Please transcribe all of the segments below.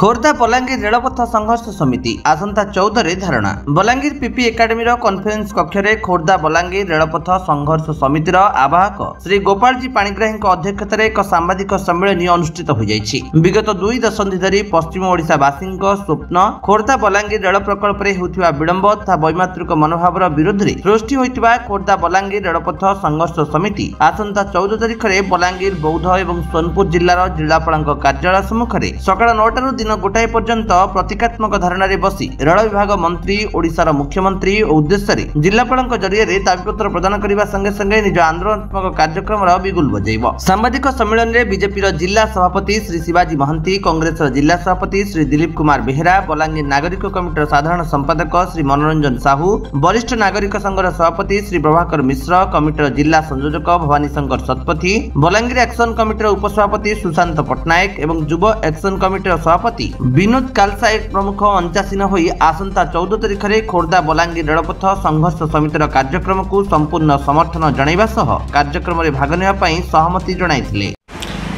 ଖୋର୍ଦ୍ଧା ବଲାଙ୍ଗୀର ରେଳପଥ ସଂଘର୍ଷ ସମିତି ଆସନ୍ତା ଚଉଦରେ ଧାରଣା। ବଲାଙ୍ଗୀର ପିପି ଏକାଡେମୀର କନଫରେନ୍ସ କକ୍ଷରେ ଖୋର୍ଦ୍ଧା ବଲାଙ୍ଗୀର ରେଳପଥ ସଂଘର୍ଷ ସମିତିର ଆବାହକ ଶ୍ରୀ ଗୋପାଳଜୀ ପାଣିଗ୍ରାହୀଙ୍କ ଅଧ୍ୟକ୍ଷତାରେ ଏକ ସାମ୍ବାଦିକ ସମ୍ମିଳନୀ ଅନୁଷ୍ଠିତ ହୋଇଯାଇଛି। ବିଗତ ଦୁଇ ଦଶନ୍ଧି ଧରି ପଶ୍ଚିମ ଓଡ଼ିଶାବାସୀଙ୍କ ସ୍ୱପ୍ନ ଖୋର୍ଦ୍ଧା ବଲାଙ୍ଗୀର ରେଳ ପ୍ରକଳ୍ପରେ ହେଉଥିବା ବିଳମ୍ବ ତଥା ବୈମାତୃକ ମନୋଭାବର ବିରୋଧରେ ସୃଷ୍ଟି ହୋଇଥିବା ଖୋର୍ଦ୍ଧା ବଲାଙ୍ଗୀର ରେଳପଥ ସଂଘର୍ଷ ସମିତି ଆସନ୍ତା ଚଉଦ ତାରିଖରେ ବଲାଙ୍ଗୀର ବୌଦ୍ଧ ଏବଂ ସୋନପୁର ଜିଲ୍ଲାର ଜିଲ୍ଲାପାଳଙ୍କ କାର୍ଯ୍ୟାଳୟ ସମ୍ମୁଖରେ ସକାଳ ନଅଟାରୁ ଦିନ ଗୋଟାଏ ପର୍ଯ୍ୟନ୍ତ ପ୍ରତୀକାତ୍ମକ ଧାରଣାରେ ବସି ରେଳ ବିଭାଗ ମନ୍ତ୍ରୀ ଓଡ଼ିଶାର ମୁଖ୍ୟମନ୍ତ୍ରୀ ଓ ଉଦ୍ଦେଶ୍ୟରେ ଜିଲ୍ଲାପାଳଙ୍କ ଜରିଆରେ ଦାବିପତ୍ର ପ୍ରଦାନ କରିବା ସଙ୍ଗେ ସଙ୍ଗେ ନିଜ ଆନ୍ଦୋଳନାତ୍ମକ କାର୍ଯ୍ୟକ୍ରମର ବିଗୁଲ ବଜାଇବ। ସାମ୍ବାଦିକ ସମ୍ମିଳନୀରେ ବିଜେପିର ଜିଲ୍ଲା ସଭାପତି ଶ୍ରୀ ଶିବାଜୀ ମହାନ୍ତି କଂଗ୍ରେସର ଜିଲ୍ଲା ସଭାପତି ଶ୍ରୀ ଦିଲ୍ଲୀପ କୁମାର ବେହେରା ବଲାଙ୍ଗୀର ନାଗରିକ କମିଟିର ସାଧାରଣ ସମ୍ପାଦକ ଶ୍ରୀ ମନୋରଞ୍ଜନ ସାହୁ ବରିଷ୍ଠ ନାଗରିକ ସଂଘର ସଭାପତି ଶ୍ରୀ ପ୍ରଭାକର ମିଶ୍ର କମିଟିର ଜିଲ୍ଲା ସଂଯୋଜକ ଭବାନୀ ଶଙ୍କର ଶତପଥୀ ବଲାଙ୍ଗୀର ଆକ୍ସନ କମିଟିର ଉପସଭାପତି ସୁଶାନ୍ତ ପଟ୍ଟନାୟକ ଏବଂ ଯୁବ ଆକ୍ସନ କମିଟିର ସଭାପତି ବିନୋଦ କାଲସାଏକ ପ୍ରମୁଖ ଅଞ୍ଚାସୀନ ହୋଇ ଆସନ୍ତା ଚଉଦ ତାରିଖରେ ଖୋର୍ଦ୍ଧା ବଲାଙ୍ଗୀର ରେଳପଥ ସଂଘର୍ଷ ସମିତିର କାର୍ଯ୍ୟକ୍ରମକୁ ସମ୍ପୂର୍ଣ୍ଣ ସମର୍ଥନ ଜଣାଇବା ସହ କାର୍ଯ୍ୟକ୍ରମରେ ଭାଗ ନେବା ପାଇଁ ସହମତି ଜଣାଇଥିଲେ।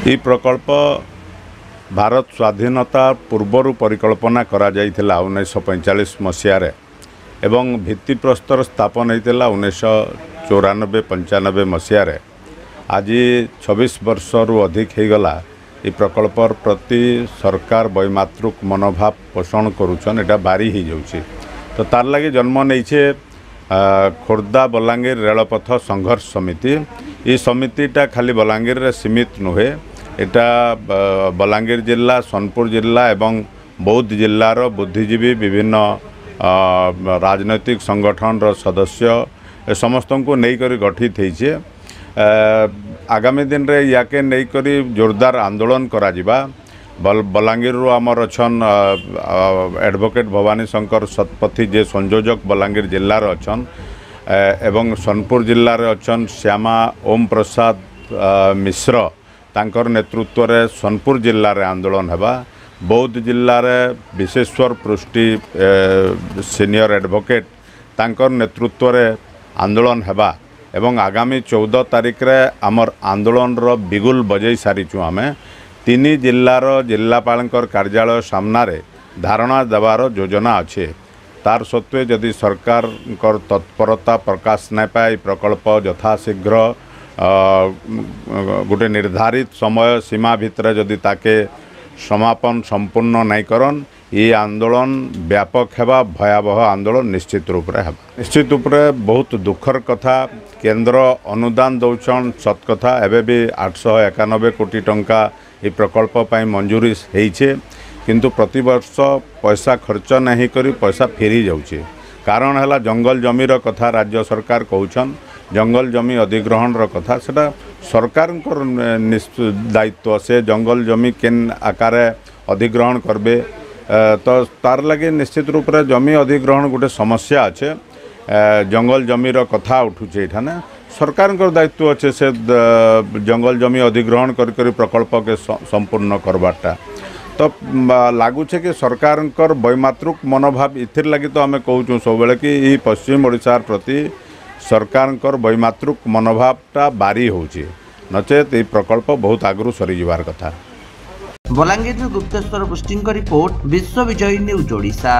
ଏହି ପ୍ରକଳ୍ପ ଭାରତ ସ୍ୱାଧୀନତା ପୂର୍ବରୁ ପରିକଳ୍ପନା କରାଯାଇଥିଲା ଉଣେଇଶହ ପଇଁଚାଳିଶ ମସିହାରେ ଏବଂ ଭିତ୍ତିପ୍ରସ୍ତର ସ୍ଥାପନ ହୋଇଥିଲା ଉଣେଇଶହ ଚଉରାନବେ ପଞ୍ଚାନବେ ମସିହାରେ। ଆଜି ଛବିଶ ବର୍ଷରୁ ଅଧିକ ହୋଇଗଲା ଏ ପ୍ରକଳ୍ପର ପ୍ରତି ସରକାର ବୈମାତୃକ ମନୋଭାବ ପୋଷଣ କରୁଛନ୍ ଏଇଟା ବାରି ହେଇଯାଉଛି ତ ତାର ଲାଗି ଜନ୍ମ ନେଇଛେ ଆ, ଖୋର୍ଦ୍ଧା ବଲାଙ୍ଗୀର ରେଳପଥ ସଂଘର୍ଷ ସମିତି ଏ ସମିତିଟା ଖାଲି ବଲାଙ୍ଗୀରରେ ସୀମିତ ନୁହେଁ এটা ବ- ବଲାଙ୍ଗୀର ଜିଲ୍ଲା ସୋନପୁର ଜିଲ୍ଲା ଏବଂ ବୌଦ୍ଧ ଜିଲ୍ଲାର ବୁଦ୍ଧିଜୀବୀ ବିଭିନ୍ନ ଅ, ରାଜନୈତିକ ସଂଗଠନର ସଦସ୍ୟ ଏ ସମସ୍ତଙ୍କୁ ନେଇକରି ଗଠିତ ହେଇଛେ ଏ, ଆଗାମୀ ଦିନରେ ୟାକେ ନେଇକରି ଜୋରଦାର ଆନ୍ଦୋଳନ କରାଯିବା ବଲ- ବଲାଙ୍ଗୀରରୁ ଆମର ଅଛନ୍ ଆଡ଼ଭୋକେଟ୍ ଭବାନୀ ଶଙ୍କର ଶତପଥୀ ଯେ ସଂଯୋଜକ ବଲାଙ୍ଗୀର ଜିଲ୍ଲାର ଅଛନ୍ ଏବଂ ସୋନପୁର ଜିଲ୍ଲାରେ ଅଛନ୍ ଶ୍ୟାମା ଓମ୍ ପ୍ରସାଦ ମିଶ୍ର ତାଙ୍କର ନେତୃତ୍ୱରେ ସୋନପୁର ଜିଲ୍ଲାରେ ଆନ୍ଦୋଳନ ହେବା ବୌଦ୍ଧ ଜିଲ୍ଲାରେ ବିଶେଶ୍ୱର ପୃଷ୍ଟି ସିନିୟର ଆଡ଼ଭୋକେଟ୍ ତାଙ୍କର ନେତୃତ୍ୱରେ ଆନ୍ଦୋଳନ ହେବା ଏବଂ ଆଗାମୀ ଚଉଦ ତାରିଖରେ ଆମର ଆନ୍ଦୋଳନର ବିଗୁଲ ବଜେଇ ସାରିଛୁ ଆମେ ତିନି ଜିଲ୍ଲାର ଜିଲ୍ଲାପାଳଙ୍କର କାର୍ଯ୍ୟାଳୟ ସାମ୍ନାରେ ଧାରଣା ଦେବାର ଯୋଜନା ଅଛି ତାର ସତ୍ତ୍ୱେ ଯଦି ସରକାରଙ୍କର ତତ୍ପରତା ପ୍ରକାଶ ନାଇଁ ପାଏ ଏ ପ୍ରକଳ୍ପ ଯଥାଶୀଘ୍ର ଅ, ଗୋଟେ ନିର୍ଦ୍ଧାରିତ ସମୟ ସୀମା ଭିତରେ ଯଦି ତାକେ ସମାପନ ସମ୍ପୂର୍ଣ୍ଣ ନାଇଁ କରନ୍ ये आंदोलन व्यापक हेबा, भयावह आंदोलन निश्चित रूप से हम निश्चित रूप से बहुत दुखर कथा केन्द्र अनुदान दौछन सत कथा आठ भी एकानबे कोटी टंका ए प्रकल्प मंजूरी हेइछे किंतु प्रति पैसा खर्च नहीं करी पैसा फेरी जाऊे कारण है जंगल जमीर कथा राज्य सरकार कौन जंगल जमी अधिग्रहण रो कथा, सेटा सरकार दायित्व से जंगल जमी केन आकार अधिग्रहण करबे ତ ତାର ଲାଗି ନିଶ୍ଚିତ ରୂପରେ ଜମି ଅଧିଗ୍ରହଣ ଗୋଟେ ସମସ୍ୟା ଅଛେ ଏ, ଜଙ୍ଗଲ ଜମିର କଥା ଉଠୁଛେ ଏଠାନେ ସରକାରଙ୍କର ଦାୟିତ୍ୱ ଅଛେ ସେ ଦ- ଜଙ୍ଗଲ ଜମି ଅଧିଗ୍ରହଣ କରି କରି ପ୍ରକଳ୍ପକେ ସ- ସମ୍ପୂର୍ଣ୍ଣ କରବାରଟା ତ ମ, ଲାଗୁଛେ କି ସରକାରଙ୍କର ବୈମାତୃକ ମନୋଭାବ ଏଥିର୍ ଲାଗି ତ ଆମେ କହୁଛୁ ସବୁବେଳେ କି ଇ ପଶ୍ଚିମ ଓଡ଼ିଶାର ପ୍ରତି ସରକାରଙ୍କର ବୈମାତୃକ ମନୋଭାବଟା ବାରି ହେଉଛି। ନଚେତ ଏଇ ପ୍ରକଳ୍ପ ବହୁତ ଆଗରୁ ସରିଯିବାର କଥା। ବଲାଙ୍ଗୀରରୁ ଗୁପ୍ତେଶ୍ୱର ପୃଷ୍ଟିଙ୍କ ରିପୋର୍ଟ ବିଶ୍ୱ ବିଜୟୀ ନ୍ୟୁଜ୍ ଓଡ଼ିଶା।